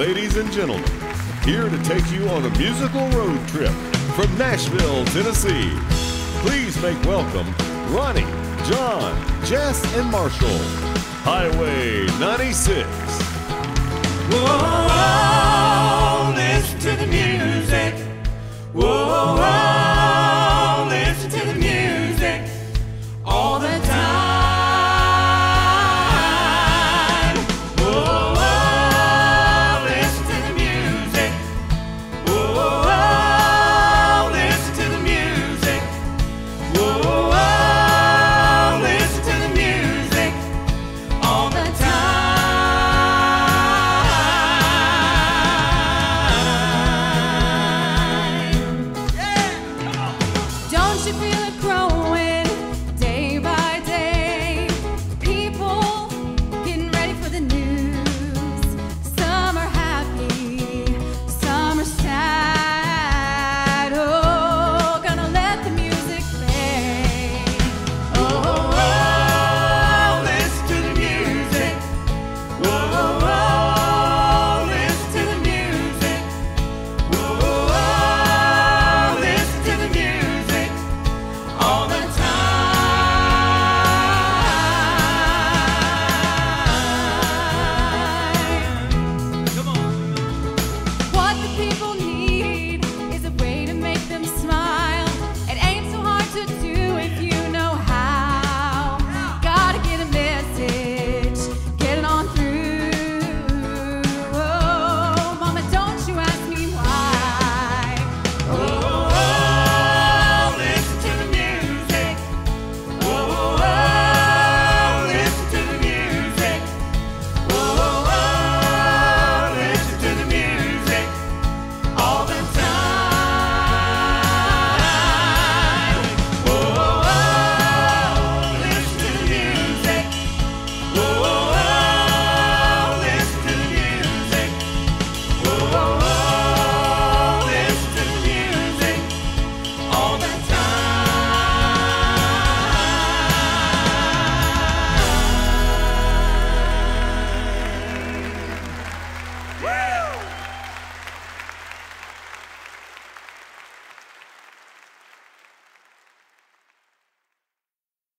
ladies and gentlemen, here to take you on a musical road trip from Nashville, Tennessee. Please make welcome Ronnie, John, Jess, and Marshall. Highway 96. Whoa,